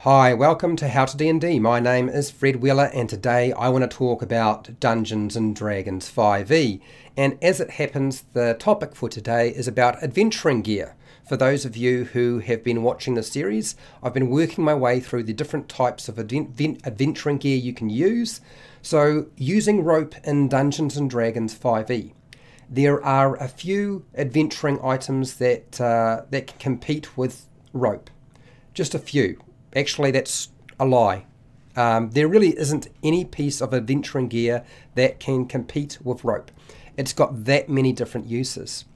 Hi, welcome to How to D&D. My name is Fred Wheeler and today I want to talk about Dungeons and Dragons 5e. And as it happens, the topic for today is about adventuring gear. For those of you who have been watching the series, I've been working my way through the different types of adventuring gear you can use. So, using rope in Dungeons and Dragons 5e. There are a few adventuring items that uh, that can compete with rope. Just a few Actually, that's a lie. Um, there really isn't any piece of adventuring gear that can compete with rope. It's got that many different uses.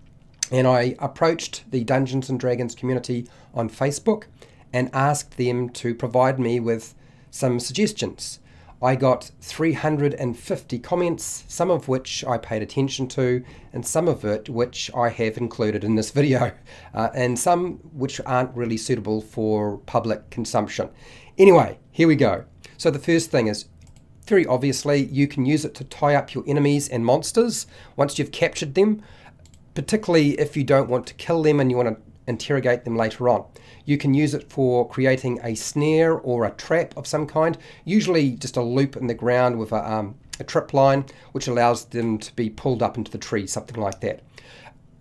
And I approached the Dungeons and Dragons community on Facebook and asked them to provide me with some suggestions. I got 350 comments, some of which I paid attention to, and some of it which I have included in this video, uh, and some which aren't really suitable for public consumption. Anyway, here we go. So the first thing is, very obviously, you can use it to tie up your enemies and monsters once you've captured them, particularly if you don't want to kill them and you want to interrogate them later on. You can use it for creating a snare or a trap of some kind, usually just a loop in the ground with a, um, a trip line, which allows them to be pulled up into the tree, something like that.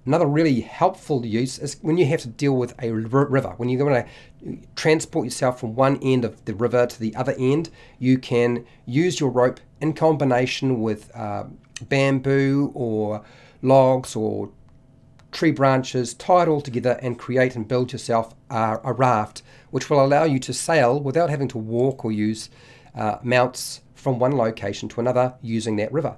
Another really helpful use is when you have to deal with a river. When you're going to transport yourself from one end of the river to the other end, you can use your rope in combination with uh, bamboo or logs or tree branches, tie it all together and create and build yourself a, a raft, which will allow you to sail without having to walk or use uh, mounts from one location to another using that river.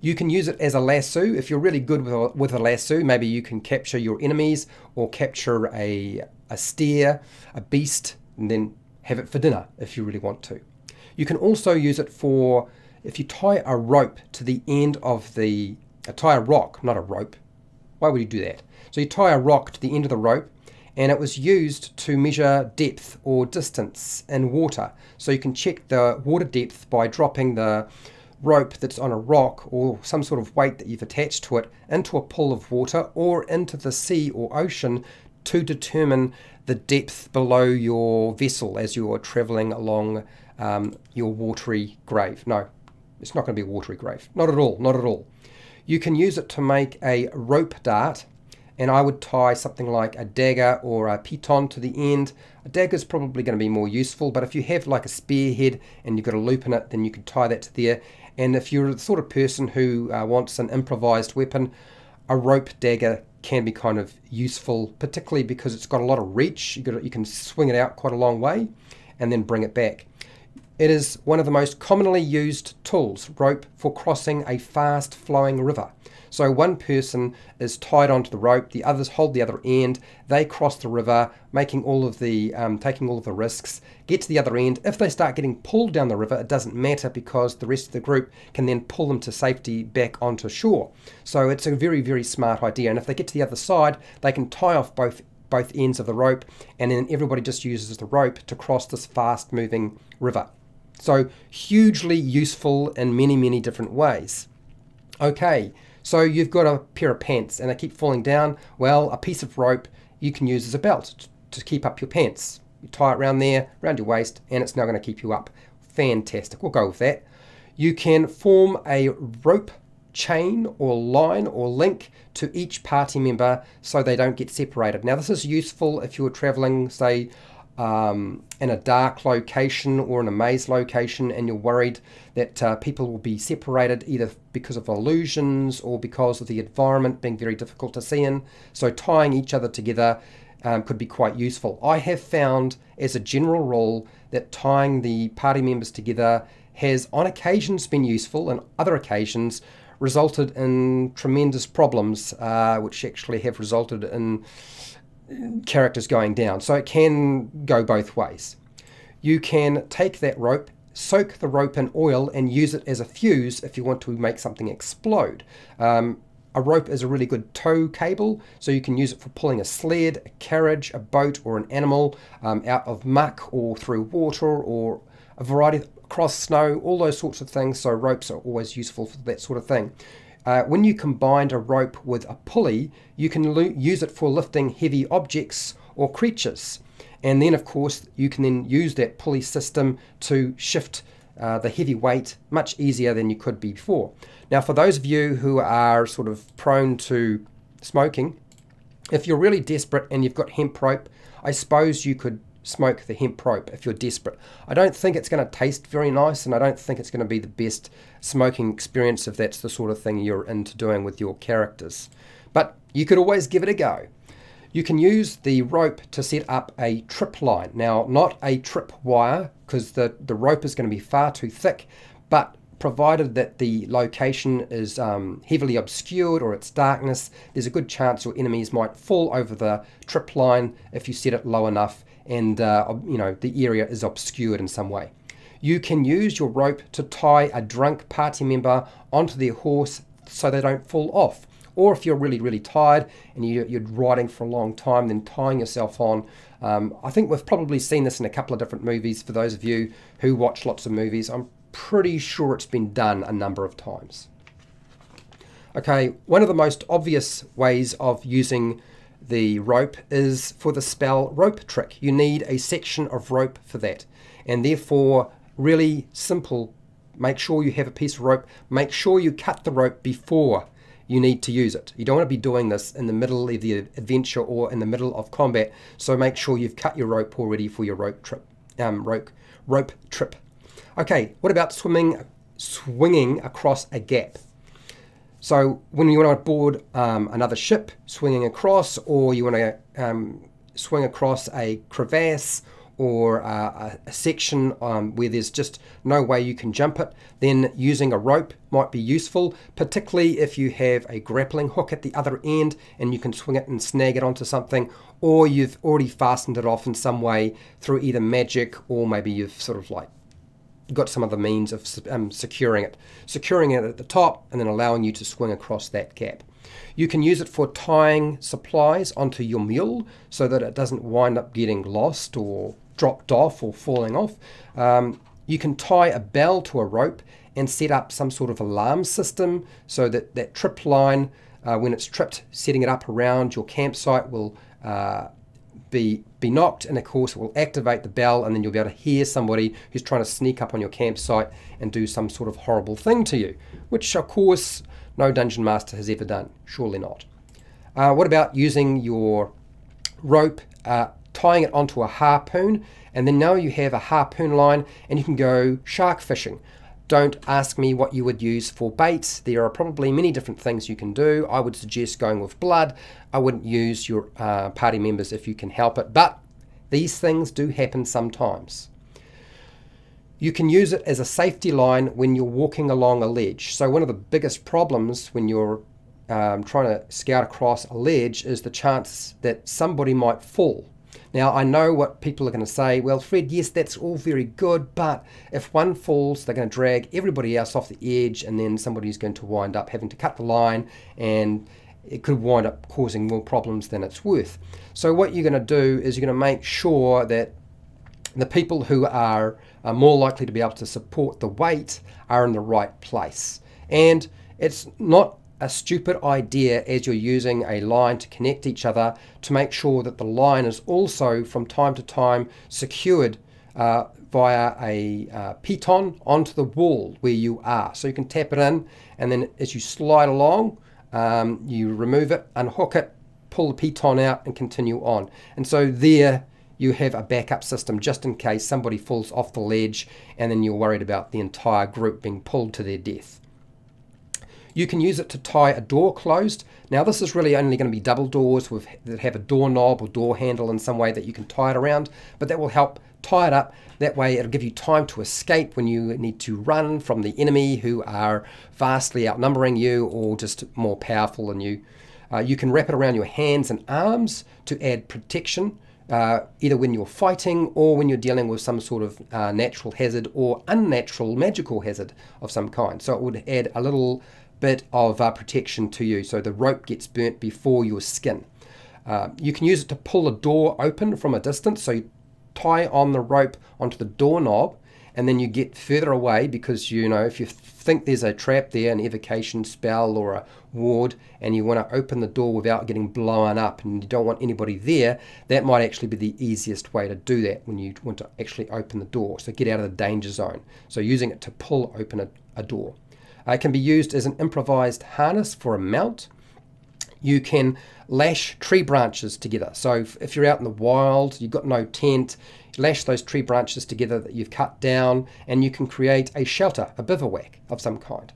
You can use it as a lasso. If you're really good with a, with a lasso, maybe you can capture your enemies or capture a, a steer, a beast, and then have it for dinner if you really want to. You can also use it for if you tie a rope to the end of the, uh, tie a rock, not a rope, why would you do that? So you tie a rock to the end of the rope and it was used to measure depth or distance in water. So you can check the water depth by dropping the rope that's on a rock or some sort of weight that you've attached to it into a pool of water or into the sea or ocean to determine the depth below your vessel as you're traveling along um, your watery grave. No, it's not going to be a watery grave. Not at all, not at all. You can use it to make a rope dart and I would tie something like a dagger or a piton to the end. A dagger is probably going to be more useful, but if you have like a spearhead and you've got a loop in it, then you can tie that to there. And if you're the sort of person who uh, wants an improvised weapon, a rope dagger can be kind of useful, particularly because it's got a lot of reach. You, got, you can swing it out quite a long way and then bring it back. It is one of the most commonly used tools, rope, for crossing a fast flowing river. So one person is tied onto the rope, the others hold the other end, they cross the river, making all of the, um, taking all of the risks, get to the other end. If they start getting pulled down the river, it doesn't matter because the rest of the group can then pull them to safety back onto shore. So it's a very, very smart idea. And if they get to the other side, they can tie off both both ends of the rope, and then everybody just uses the rope to cross this fast moving river. So hugely useful in many, many different ways. Okay, so you've got a pair of pants and they keep falling down. Well, a piece of rope you can use as a belt to keep up your pants. You tie it around there, around your waist, and it's now going to keep you up. Fantastic, we'll go with that. You can form a rope chain or line or link to each party member so they don't get separated. Now this is useful if you're traveling, say, um, in a dark location or in a maze location and you're worried that uh, people will be separated either because of illusions or because of the environment being very difficult to see in. So tying each other together um, could be quite useful. I have found as a general rule that tying the party members together has on occasions been useful and other occasions resulted in tremendous problems uh, which actually have resulted in characters going down. So it can go both ways. You can take that rope, soak the rope in oil, and use it as a fuse if you want to make something explode. Um, a rope is a really good tow cable, so you can use it for pulling a sled, a carriage, a boat, or an animal um, out of muck or through water or a variety across snow, all those sorts of things. So ropes are always useful for that sort of thing. Uh, when you combine a rope with a pulley, you can use it for lifting heavy objects or creatures. And then, of course, you can then use that pulley system to shift uh, the heavy weight much easier than you could before. Now, for those of you who are sort of prone to smoking, if you're really desperate and you've got hemp rope, I suppose you could smoke the hemp rope if you're desperate. I don't think it's going to taste very nice and I don't think it's going to be the best smoking experience if that's the sort of thing you're into doing with your characters. But you could always give it a go. You can use the rope to set up a trip line. Now, not a trip wire because the, the rope is going to be far too thick, but provided that the location is um, heavily obscured or it's darkness, there's a good chance your enemies might fall over the trip line if you set it low enough and uh, you know the area is obscured in some way. You can use your rope to tie a drunk party member onto their horse so they don't fall off. Or if you're really, really tired and you, are riding for a long time, then tying yourself on. Um, I think we've probably seen this in a couple of different movies. For those of you who watch lots of movies, I'm pretty sure it's been done a number of times. Okay, one of the most obvious ways of using the rope is for the spell rope trick. You need a section of rope for that. And therefore, really simple, make sure you have a piece of rope. Make sure you cut the rope before you need to use it. You don't want to be doing this in the middle of the adventure or in the middle of combat. So make sure you've cut your rope already for your rope trip. Um, rope, rope trip. Okay, what about swimming, swinging across a gap? So when you want to board um, another ship, swinging across, or you want to um, swing across a crevasse or uh, a, section um, where there's just no way you can jump it, then using a rope might be useful, particularly if you have a grappling hook at the other end and you can swing it and snag it onto something, or you've already fastened it off in some way through either magic or maybe you've sort of like got some other means of um, securing it. Securing it at the top and then allowing you to swing across that gap. You can use it for tying supplies onto your mule so that it doesn't wind up getting lost or dropped off or falling off. Um, you can tie a bell to a rope and set up some sort of alarm system so that that trip line, uh, when it's tripped, setting it up around your campsite will uh, be be knocked and of course it will activate the bell and then you'll be able to hear somebody who's trying to sneak up on your campsite and do some sort of horrible thing to you which of course no dungeon master has ever done. Surely not. Uh, what about using your rope uh, tying it onto a harpoon? And then now you have a harpoon line and you can go shark fishing don't ask me what you would use for bait. There are probably many different things you can do. I would suggest going with blood. I wouldn't use your uh, party members if you can help it, but these things do happen sometimes. You can use it as a safety line when you're walking along a ledge. So one of the biggest problems when you're um, trying to scout across a ledge is the chance that somebody might fall now, I know what people are going to say. Well, Fred, yes, that's all very good, but if one falls, they're going to drag everybody else off the edge, and then somebody's going to wind up having to cut the line, and it could wind up causing more problems than it's worth. So, what you're going to do is you're going to make sure that the people who are, are more likely to be able to support the weight are in the right place. And it's not a stupid idea as you're using a line to connect each other to make sure that the line is also from time to time secured uh, via a uh, piton onto the wall where you are. So you can tap it in and then as you slide along, um, you remove it, unhook it, pull the piton out and continue on. And so there you have a backup system just in case somebody falls off the ledge and then you're worried about the entire group being pulled to their death. You can use it to tie a door closed. Now this is really only going to be double doors with, that have a doorknob or door handle in some way that you can tie it around, but that will help tie it up. That way it'll give you time to escape when you need to run from the enemy who are vastly outnumbering you or just more powerful than you. Uh, you can wrap it around your hands and arms to add protection. Uh, either when you're fighting or when you're dealing with some sort of uh, natural hazard or unnatural magical hazard of some kind. So it would add a little bit of uh, protection to you so the rope gets burnt before your skin. Uh, you can use it to pull a door open from a distance, so you tie on the rope onto the doorknob and then you get further away because you know if you think there's a trap there, an evocation spell or a ward, and you want to open the door without getting blown up, and you don't want anybody there, that might actually be the easiest way to do that when you want to actually open the door. So get out of the danger zone. So using it to pull open a, a door. It can be used as an improvised harness for a mount. You can lash tree branches together. So if, if you're out in the wild, you've got no tent, lash those tree branches together that you've cut down, and you can create a shelter, a bivouac of some kind,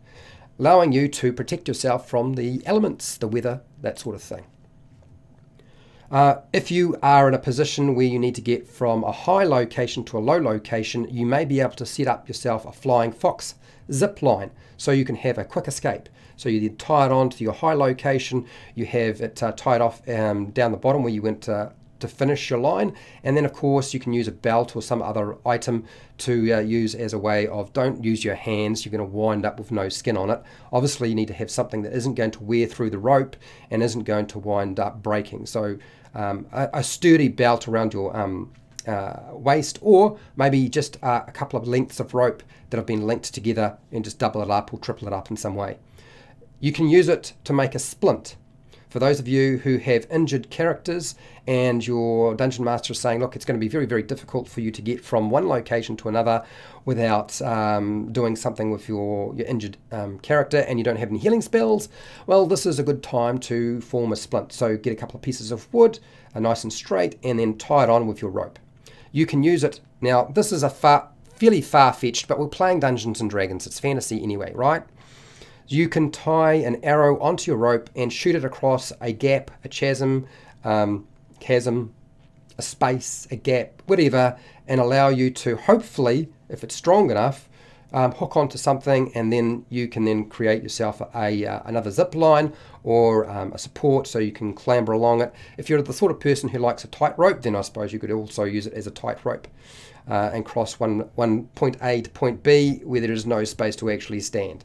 allowing you to protect yourself from the elements, the weather, that sort of thing. Uh, if you are in a position where you need to get from a high location to a low location, you may be able to set up yourself a flying fox zip line so you can have a quick escape. So you then tie it on to your high location, you have it uh, tied off um, down the bottom where you went to finish your line, and then of course you can use a belt or some other item to uh, use as a way of don't use your hands, you're going to wind up with no skin on it. Obviously you need to have something that isn't going to wear through the rope and isn't going to wind up breaking. So um, a, a, sturdy belt around your um, uh, waist, or maybe just uh, a couple of lengths of rope that have been linked together and just double it up or triple it up in some way. You can use it to make a splint. For those of you who have injured characters and your dungeon master is saying, look, it's going to be very, very difficult for you to get from one location to another without um, doing something with your, your injured um, character and you don't have any healing spells, well, this is a good time to form a splint. So get a couple of pieces of wood, a nice and straight, and then tie it on with your rope. You can use it. Now, this is a far, fairly far-fetched, but we're playing Dungeons and Dragons. It's fantasy anyway, right? you can tie an arrow onto your rope and shoot it across a gap, a chasm, um, chasm, a space, a gap, whatever, and allow you to hopefully, if it's strong enough, um, hook onto something, and then you can then create yourself a, uh, another zip line or um, a support so you can clamber along it. If you're the sort of person who likes a tight rope, then I suppose you could also use it as a tight rope uh, and cross one, one point A to point B where there is no space to actually stand.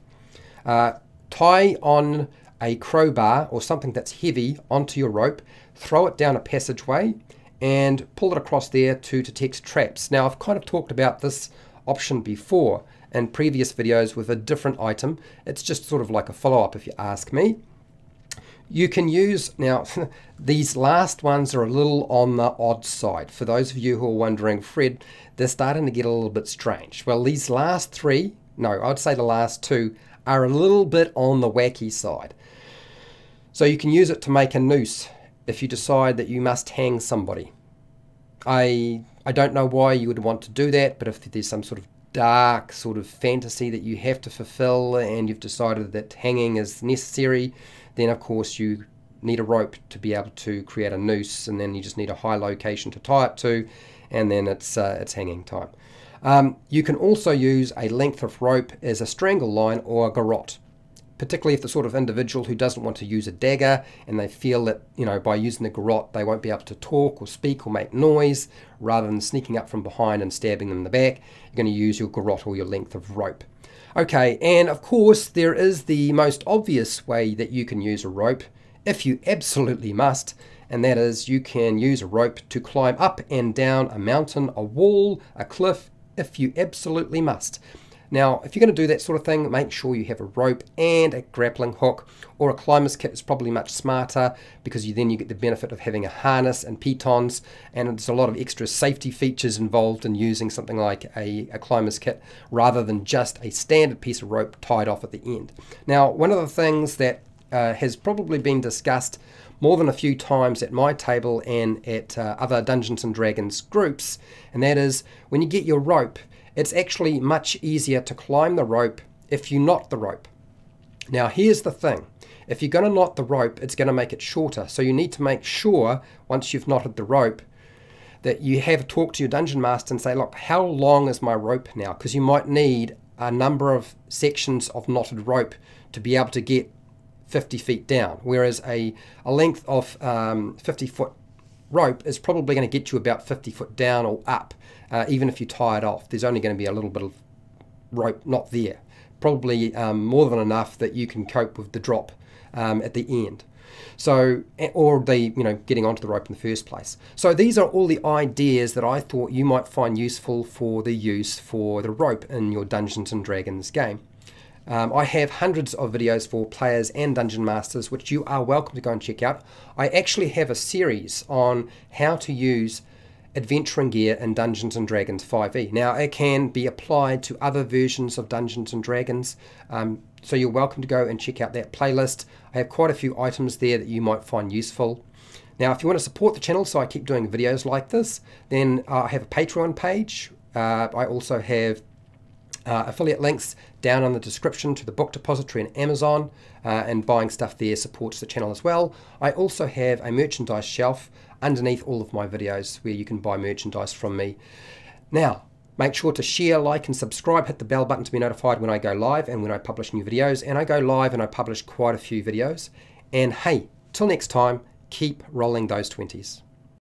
Uh, tie on a crowbar or something that's heavy onto your rope, throw it down a passageway, and pull it across there to detect traps. Now, I've kind of talked about this option before in previous videos with a different item. It's just sort of like a follow-up if you ask me. You can use, now these last ones are a little on the odd side. For those of you who are wondering, Fred, they're starting to get a little bit strange. Well, these last three, no, I'd say the last two are a little bit on the wacky side. So you can use it to make a noose if you decide that you must hang somebody. I I don't know why you would want to do that, but if there's some sort of dark sort of fantasy that you have to fulfill and you've decided that hanging is necessary, then of course you need a rope to be able to create a noose and then you just need a high location to tie it to and then it's uh, it's hanging time. Um, you can also use a length of rope as a strangle line or a garrote, particularly if the sort of individual who doesn't want to use a dagger and they feel that, you know, by using the garrote they won't be able to talk or speak or make noise, rather than sneaking up from behind and stabbing them in the back, you're going to use your garrote or your length of rope. Okay, and of course there is the most obvious way that you can use a rope, if you absolutely must, and that is you can use a rope to climb up and down a mountain, a wall, a cliff, if you absolutely must. Now, if you're going to do that sort of thing, make sure you have a rope and a grappling hook, or a climber's kit is probably much smarter because you then you get the benefit of having a harness and pitons, and there's a lot of extra safety features involved in using something like a, a climber's kit rather than just a standard piece of rope tied off at the end. Now, one of the things that uh, has probably been discussed more than a few times at my table and at uh, other Dungeons and Dragons groups, and that is when you get your rope, it's actually much easier to climb the rope if you knot the rope. Now, here's the thing if you're going to knot the rope, it's going to make it shorter. So you need to make sure, once you've knotted the rope, that you have talked to your dungeon master and say, look, how long is my rope now? Because you might need a number of sections of knotted rope to be able to get 50 feet down, whereas a, a length of um, 50 foot rope is probably going to get you about 50 foot down or up, uh, even if you tie it off. There's only going to be a little bit of rope not there. Probably um, more than enough that you can cope with the drop um, at the end. So, or the, you know, getting onto the rope in the first place. So these are all the ideas that I thought you might find useful for the use for the rope in your Dungeons and Dragons game. Um, I have hundreds of videos for players and dungeon masters, which you are welcome to go and check out. I actually have a series on how to use adventuring gear in Dungeons and Dragons 5e. Now, it can be applied to other versions of Dungeons and Dragons, um, so you're welcome to go and check out that playlist. I have quite a few items there that you might find useful. Now, if you want to support the channel so I keep doing videos like this, then uh, I have a Patreon page. Uh, I also have uh, affiliate links down in the description to the book depository and Amazon, uh, and buying stuff there supports the channel as well. I also have a merchandise shelf underneath all of my videos where you can buy merchandise from me. Now, make sure to share, like, and subscribe. Hit the bell button to be notified when I go live and when I publish new videos. And I go live and I publish quite a few videos. And hey, till next time, keep rolling those 20s.